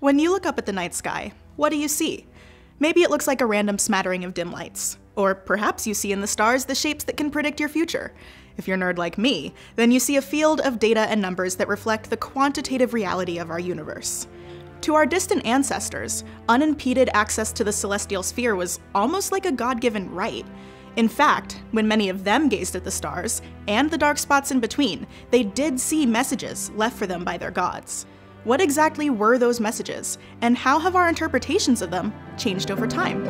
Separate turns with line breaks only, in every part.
When you look up at the night sky, what do you see? Maybe it looks like a random smattering of dim lights. Or perhaps you see in the stars the shapes that can predict your future. If you're a nerd like me, then you see a field of data and numbers that reflect the quantitative reality of our universe. To our distant ancestors, unimpeded access to the celestial sphere was almost like a God given right. In fact, when many of them gazed at the stars, and the dark spots in between, they did see messages left for them by their gods. What exactly were those messages, and how have our interpretations of them changed over time?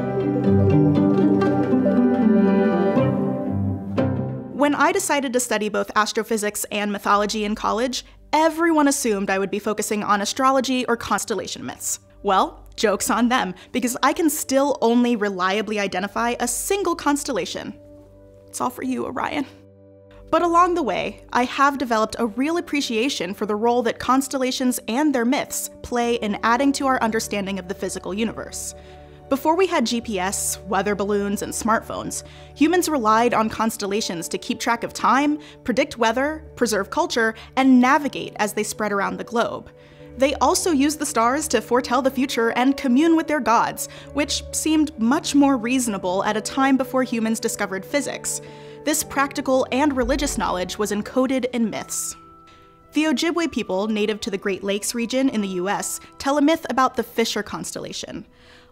When I decided to study both astrophysics and mythology in college, everyone assumed I would be focusing on astrology or constellation myths. Well, joke's on them, because I can still only reliably identify a single constellation. It's all for you, Orion. But along the way, I have developed a real appreciation for the role that constellations and their myths play in adding to our understanding of the physical universe. Before we had GPS, weather balloons, and smartphones, humans relied on constellations to keep track of time, predict weather, preserve culture, and navigate as they spread around the globe. They also used the stars to foretell the future and commune with their gods, which seemed much more reasonable at a time before humans discovered physics. This practical and religious knowledge was encoded in myths. The Ojibwe people native to the Great Lakes region in the US tell a myth about the Fisher constellation.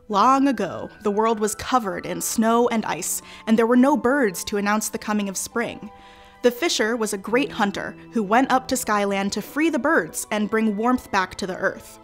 Long ago, the world was covered in snow and ice, and there were no birds to announce the coming of spring. The Fisher was a great hunter who went up to Skyland to free the birds and bring warmth back to the earth.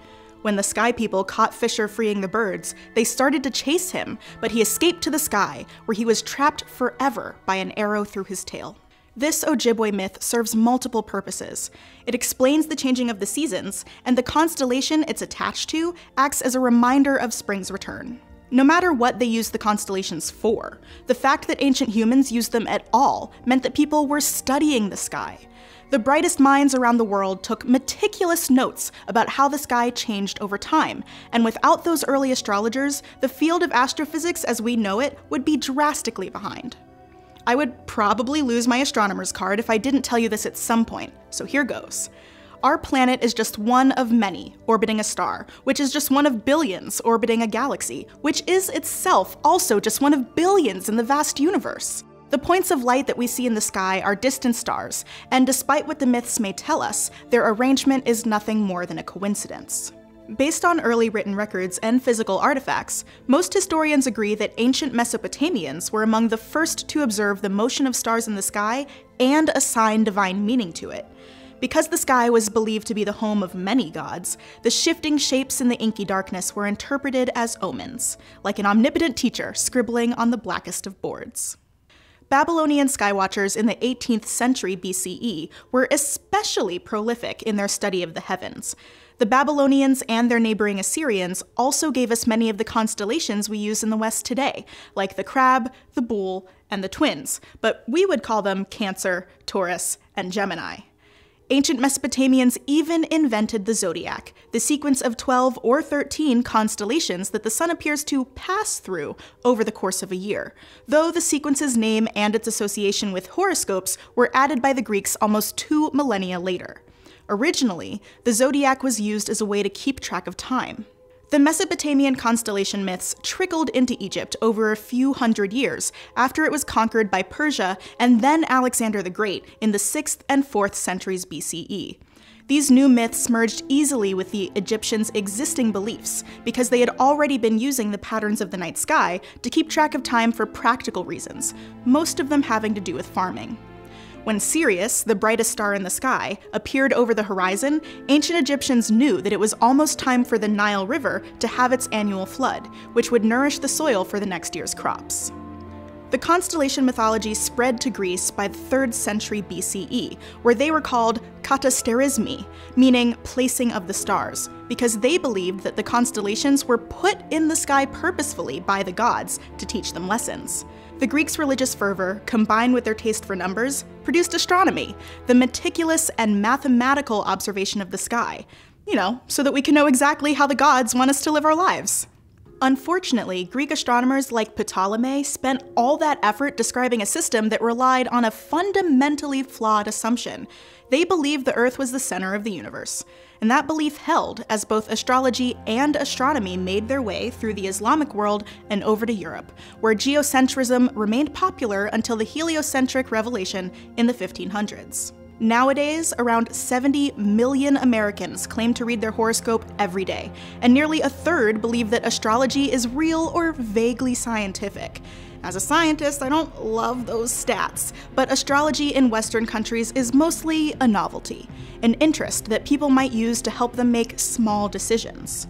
When the Sky People caught Fisher freeing the birds, they started to chase him, but he escaped to the sky, where he was trapped forever by an arrow through his tail. This Ojibwe myth serves multiple purposes. It explains the changing of the seasons, and the constellation it's attached to acts as a reminder of spring's return. No matter what they used the constellations for, the fact that ancient humans used them at all meant that people were studying the sky. The brightest minds around the world took meticulous notes about how the sky changed over time, and without those early astrologers, the field of astrophysics as we know it would be drastically behind. I would probably lose my astronomer's card if I didn't tell you this at some point, so here goes. Our planet is just one of many orbiting a star, which is just one of billions orbiting a galaxy, which is itself also just one of billions in the vast universe. The points of light that we see in the sky are distant stars, and despite what the myths may tell us, their arrangement is nothing more than a coincidence. Based on early written records and physical artifacts, most historians agree that ancient Mesopotamians were among the first to observe the motion of stars in the sky and assign divine meaning to it. Because the sky was believed to be the home of many gods, the shifting shapes in the inky darkness were interpreted as omens, like an omnipotent teacher scribbling on the blackest of boards. Babylonian skywatchers in the 18th century BCE were especially prolific in their study of the heavens. The Babylonians and their neighboring Assyrians also gave us many of the constellations we use in the West today, like the Crab, the Bull, and the Twins, but we would call them Cancer, Taurus, and Gemini. Ancient Mesopotamians even invented the zodiac, the sequence of 12 or 13 constellations that the sun appears to pass through over the course of a year, though the sequence's name and its association with horoscopes were added by the Greeks almost two millennia later. Originally, the zodiac was used as a way to keep track of time. The Mesopotamian constellation myths trickled into Egypt over a few hundred years after it was conquered by Persia and then Alexander the Great in the 6th and 4th centuries BCE. These new myths merged easily with the Egyptians' existing beliefs because they had already been using the patterns of the night sky to keep track of time for practical reasons, most of them having to do with farming. When Sirius, the brightest star in the sky, appeared over the horizon, ancient Egyptians knew that it was almost time for the Nile River to have its annual flood, which would nourish the soil for the next year's crops. The constellation mythology spread to Greece by the 3rd century BCE, where they were called katasterismi, meaning placing of the stars, because they believed that the constellations were put in the sky purposefully by the gods to teach them lessons. The Greeks' religious fervor, combined with their taste for numbers, produced astronomy, the meticulous and mathematical observation of the sky. You know, so that we can know exactly how the gods want us to live our lives. Unfortunately, Greek astronomers like Ptolemy spent all that effort describing a system that relied on a fundamentally flawed assumption. They believed the Earth was the center of the universe. And that belief held as both astrology and astronomy made their way through the Islamic world and over to Europe, where geocentrism remained popular until the heliocentric revelation in the 1500s. Nowadays, around 70 million Americans claim to read their horoscope every day, and nearly a third believe that astrology is real or vaguely scientific. As a scientist, I don't love those stats, but astrology in Western countries is mostly a novelty, an interest that people might use to help them make small decisions.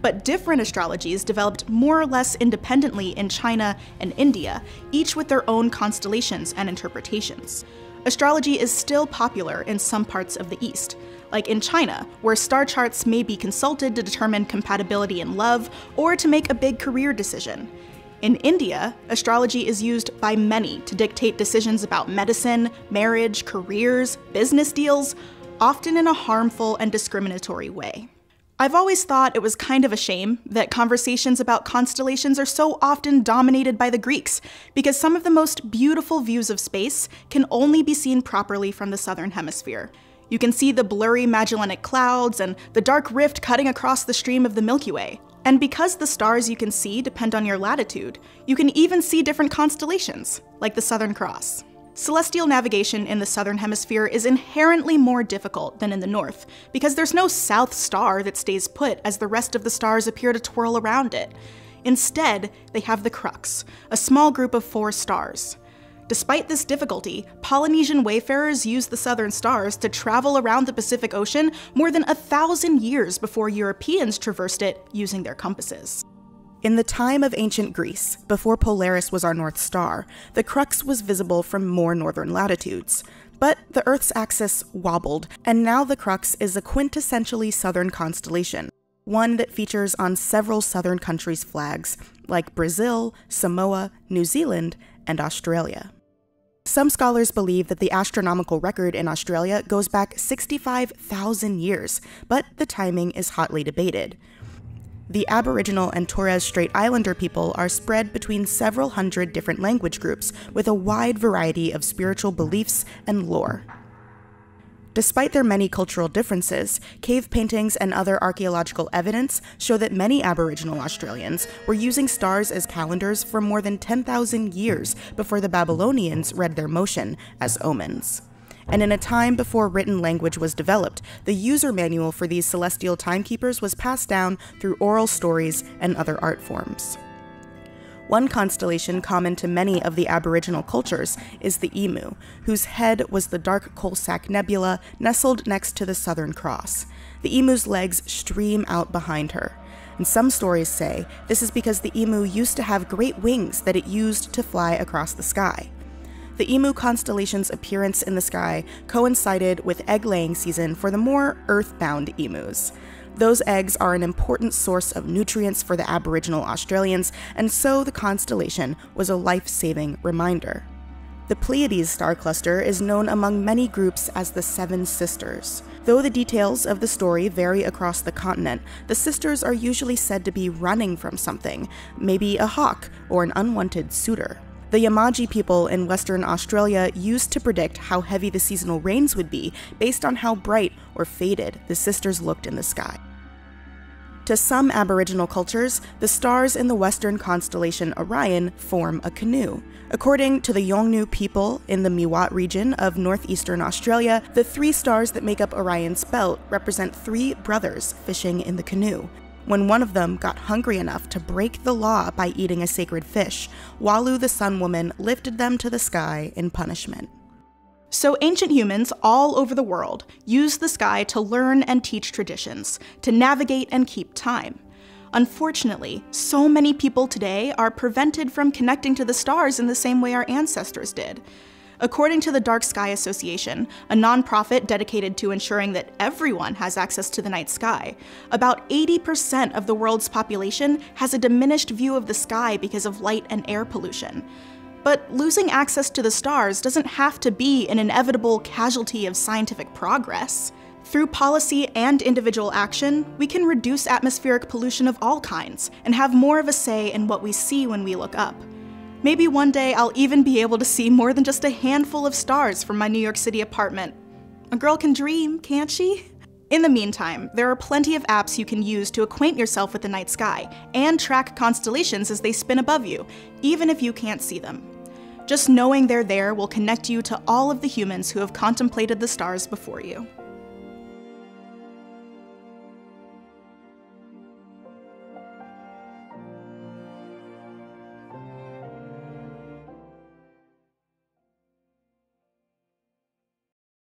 But different astrologies developed more or less independently in China and India, each with their own constellations and interpretations astrology is still popular in some parts of the East, like in China, where star charts may be consulted to determine compatibility in love or to make a big career decision. In India, astrology is used by many to dictate decisions about medicine, marriage, careers, business deals, often in a harmful and discriminatory way. I've always thought it was kind of a shame that conversations about constellations are so often dominated by the Greeks, because some of the most beautiful views of space can only be seen properly from the southern hemisphere. You can see the blurry Magellanic Clouds and the dark rift cutting across the stream of the Milky Way. And because the stars you can see depend on your latitude, you can even see different constellations, like the Southern Cross. Celestial navigation in the southern hemisphere is inherently more difficult than in the north, because there's no south star that stays put as the rest of the stars appear to twirl around it. Instead, they have the Crux, a small group of four stars. Despite this difficulty, Polynesian wayfarers used the southern stars to travel around the Pacific Ocean more than a thousand years before Europeans traversed it using their compasses. In the time of ancient Greece, before Polaris was our North Star, the crux was visible from more northern latitudes. But the Earth's axis wobbled, and now the crux is a quintessentially southern constellation, one that features on several southern countries' flags, like Brazil, Samoa, New Zealand, and Australia. Some scholars believe that the astronomical record in Australia goes back 65,000 years, but the timing is hotly debated. The Aboriginal and Torres Strait Islander people are spread between several hundred different language groups with a wide variety of spiritual beliefs and lore. Despite their many cultural differences, cave paintings and other archaeological evidence show that many Aboriginal Australians were using stars as calendars for more than 10,000 years before the Babylonians read their motion as omens and in a time before written language was developed, the user manual for these celestial timekeepers was passed down through oral stories and other art forms. One constellation common to many of the Aboriginal cultures is the Emu, whose head was the dark Coalsack Nebula nestled next to the Southern Cross. The emu's legs stream out behind her. And some stories say this is because the emu used to have great wings that it used to fly across the sky. The Emu constellation's appearance in the sky coincided with egg laying season for the more earthbound emus. Those eggs are an important source of nutrients for the Aboriginal Australians, and so the constellation was a life saving reminder. The Pleiades star cluster is known among many groups as the Seven Sisters. Though the details of the story vary across the continent, the sisters are usually said to be running from something, maybe a hawk or an unwanted suitor. The Yamaji people in Western Australia used to predict how heavy the seasonal rains would be based on how bright or faded the sisters looked in the sky. To some Aboriginal cultures, the stars in the western constellation Orion form a canoe. According to the Yolngu people in the Miwatj region of northeastern Australia, the three stars that make up Orion's belt represent three brothers fishing in the canoe. When one of them got hungry enough to break the law by eating a sacred fish, Walu the Sun Woman lifted them to the sky in punishment. So, ancient humans all over the world used the sky to learn and teach traditions, to navigate and keep time. Unfortunately, so many people today are prevented from connecting to the stars in the same way our ancestors did. According to the Dark Sky Association, a nonprofit dedicated to ensuring that everyone has access to the night sky, about 80% of the world's population has a diminished view of the sky because of light and air pollution. But losing access to the stars doesn't have to be an inevitable casualty of scientific progress. Through policy and individual action, we can reduce atmospheric pollution of all kinds and have more of a say in what we see when we look up. Maybe one day I'll even be able to see more than just a handful of stars from my New York City apartment. A girl can dream, can't she? In the meantime, there are plenty of apps you can use to acquaint yourself with the night sky and track constellations as they spin above you, even if you can't see them. Just knowing they're there will connect you to all of the humans who have contemplated the stars before you.